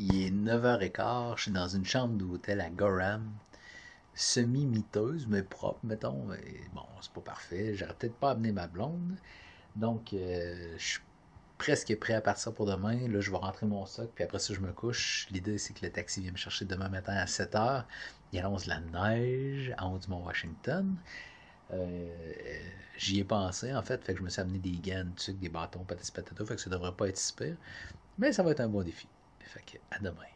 9h15, je suis dans une chambre d'hôtel à Gorham, semi-miteuse, mais propre, mettons. Bon, c'est pas parfait. J'aurais peut-être pas amené ma blonde. Donc, euh, je suis presque prêt à partir pour demain. Là, je vais rentrer mon sac, puis après ça, je me couche. L'idée, c'est que le taxi vient me chercher demain matin à 7 h. Il annonce de la neige en haut du Mont Washington. Euh, j'y ai pensé, en fait, fait que je me suis amené des gants, des bâtons, patates patato, fait que ça devrait pas être super. Mais ça va être un bon défi. Fait que, à demain.